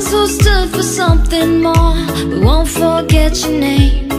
Ones who stood for something more. We won't forget your names.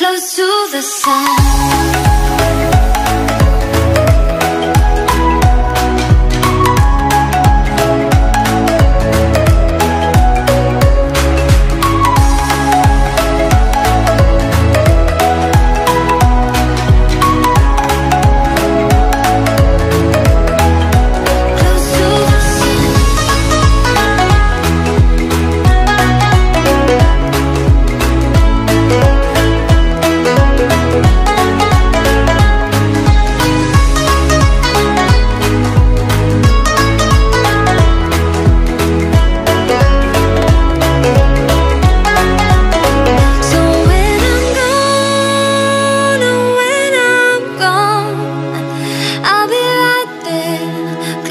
Close to the sun.